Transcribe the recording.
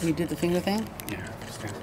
You did the finger thing? Yeah. stand.